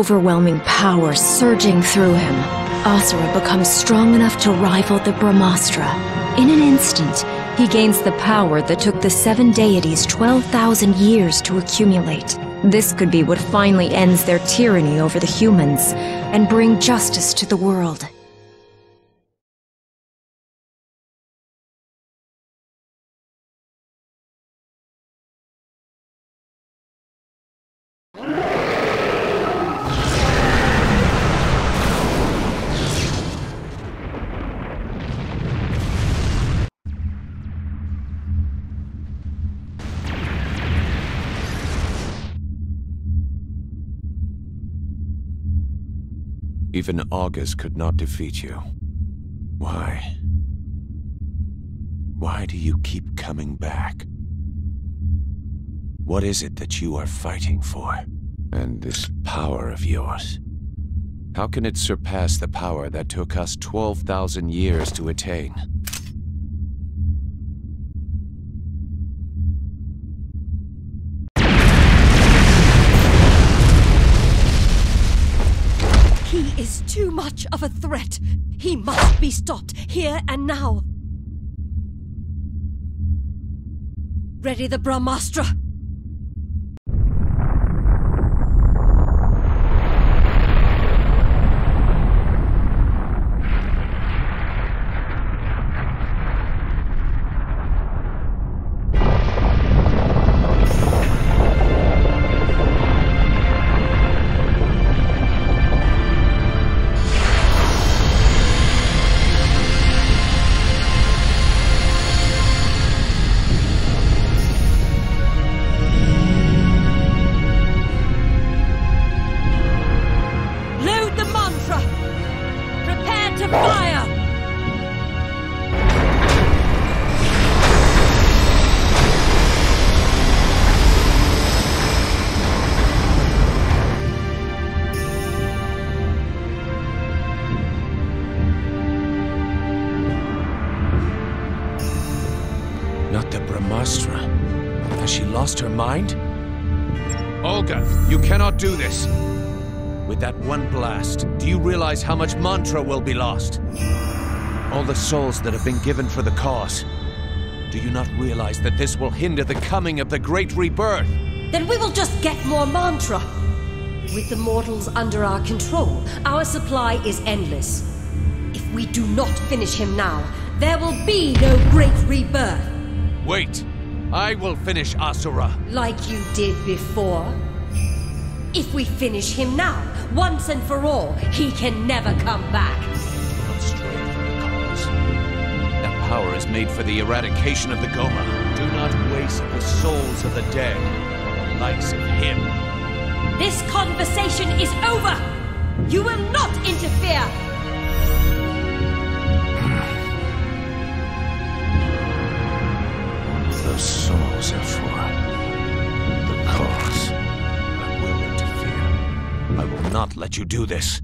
overwhelming power surging through him, Asura becomes strong enough to rival the Brahmastra. In an instant, he gains the power that took the seven deities 12,000 years to accumulate. This could be what finally ends their tyranny over the humans and bring justice to the world. Even Augus could not defeat you. Why? Why do you keep coming back? What is it that you are fighting for? And this power of yours? How can it surpass the power that took us 12,000 years to attain? Too much of a threat. He must be stopped here and now. Ready the Brahmastra. The Brahmastra. Has she lost her mind? Olga, you cannot do this. With that one blast, do you realize how much mantra will be lost? All the souls that have been given for the cause. Do you not realize that this will hinder the coming of the Great Rebirth? Then we will just get more mantra. With the mortals under our control, our supply is endless. If we do not finish him now, there will be no great rebirth, Wait! I will finish Asura. like you did before. If we finish him now, once and for all, he can never come back. Not stray from the cause. That power is made for the eradication of the Gohma. Do not waste the souls of the dead on the likes of him. This conversation is over! You will not interfere! Souls are for the cause. I will interfere. I will not let you do this.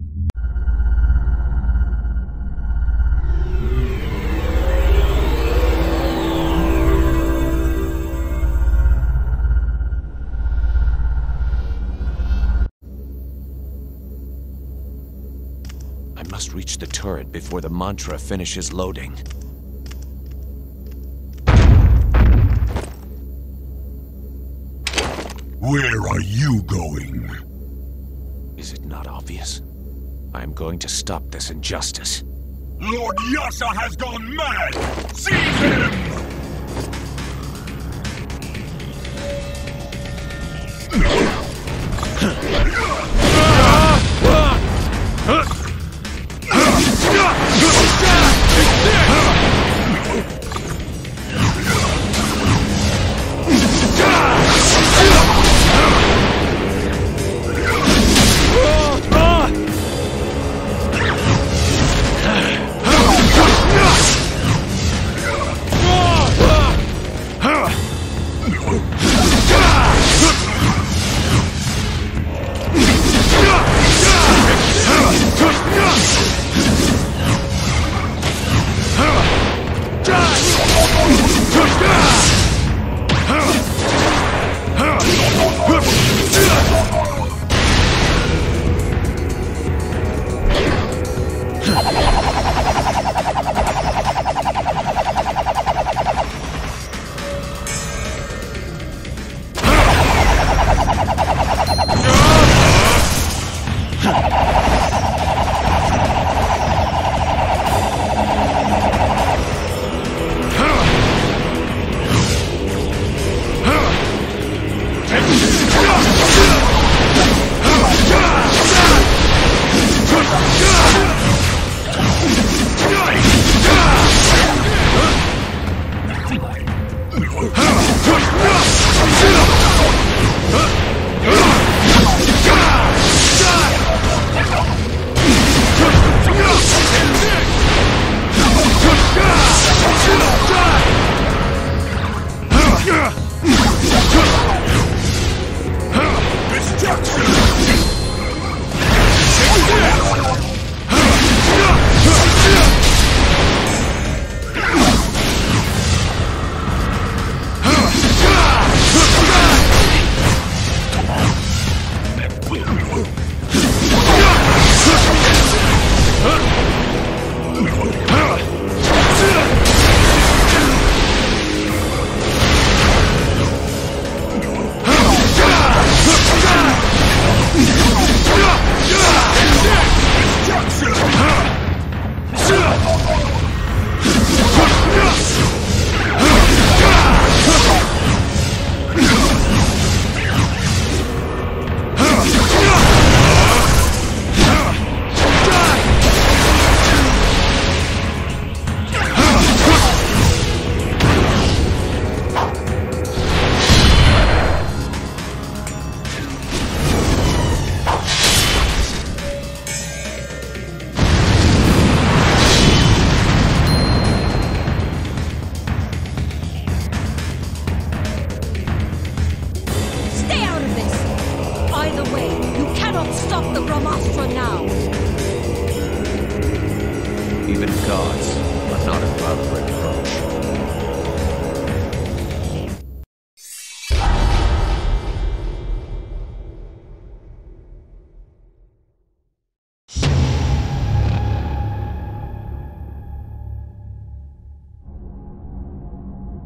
I must reach the turret before the mantra finishes loading. Where are you going? Is it not obvious? I am going to stop this injustice. Lord Yasha has gone mad! Seize him! Huh?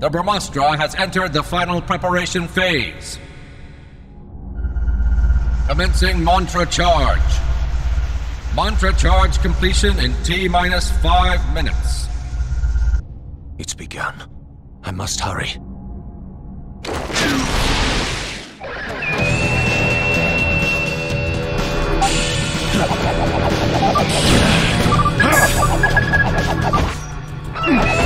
The Brahmastra has entered the final preparation phase. Commencing mantra charge. Mantra charge completion in T minus five minutes. It's begun. I must hurry.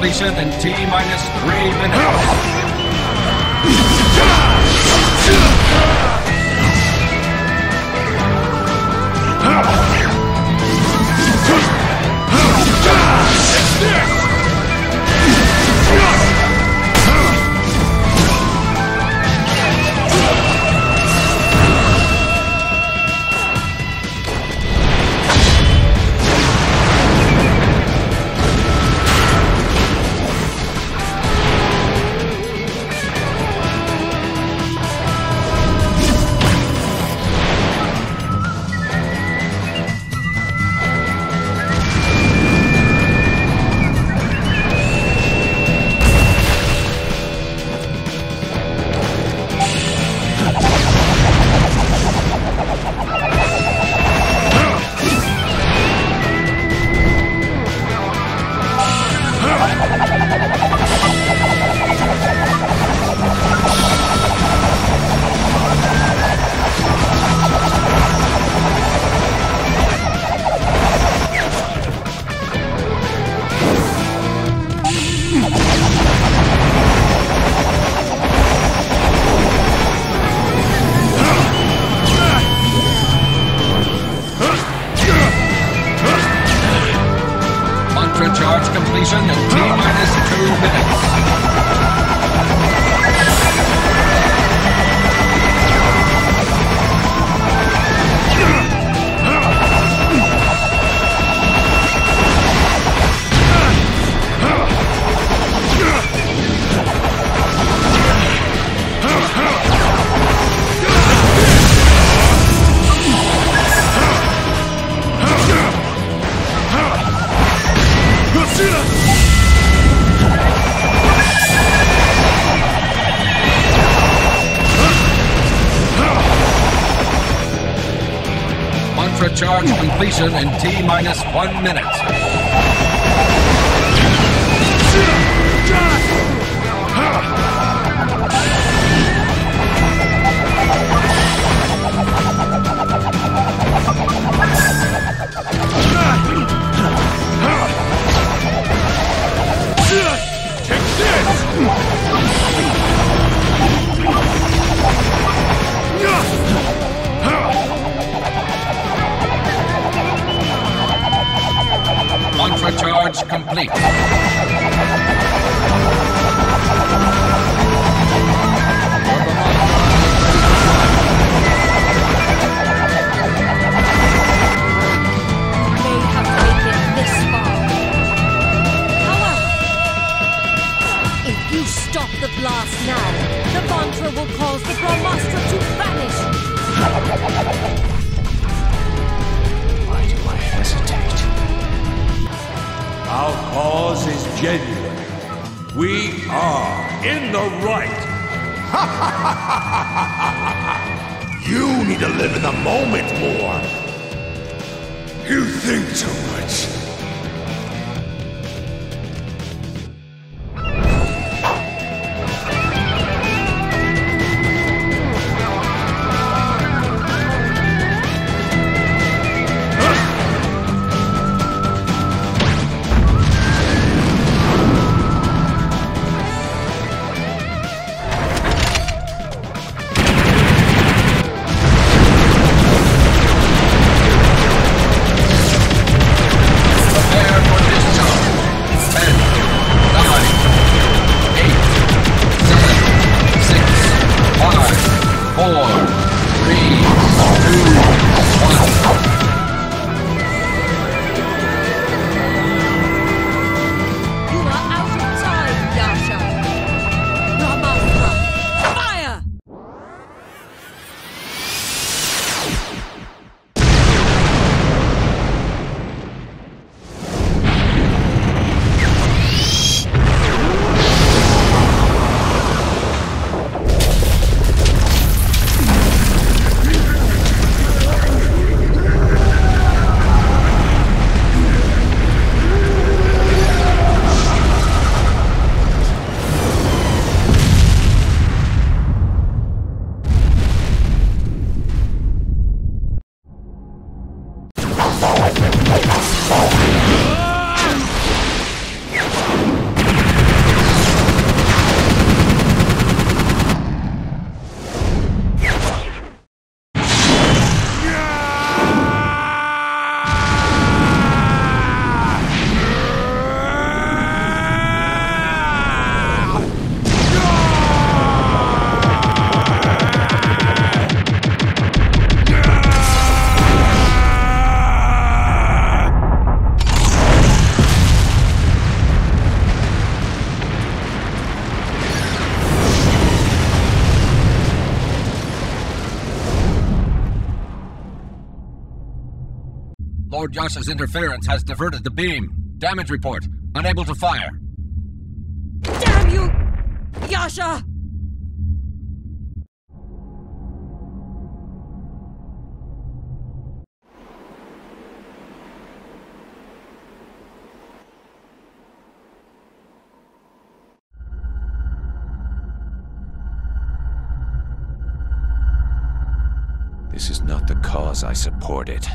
completion in T minus three minutes. position in T minus one minute. You think too much. Interference has diverted the beam. Damage report. Unable to fire. Damn you! Yasha! This is not the cause I supported.